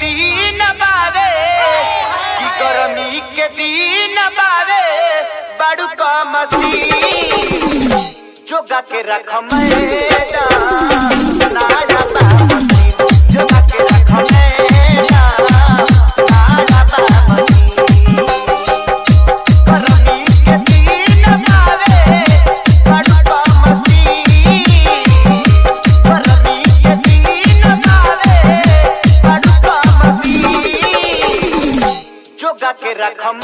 दिन बावे की गर्मी के दिन बावे बड़ू का मसी जोगा के रख मैं रखम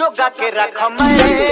जोगा के रख मैं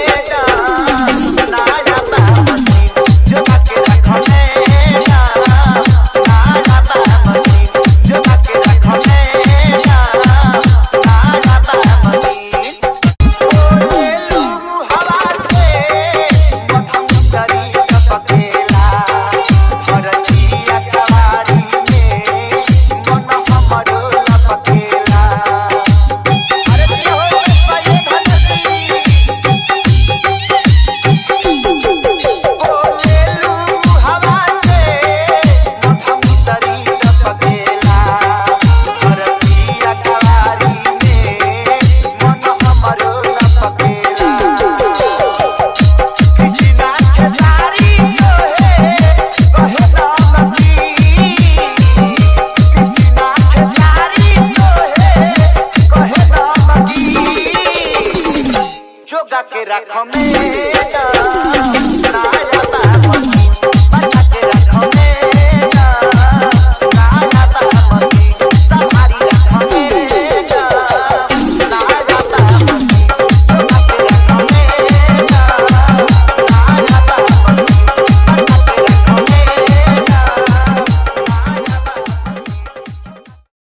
जोगा के रख में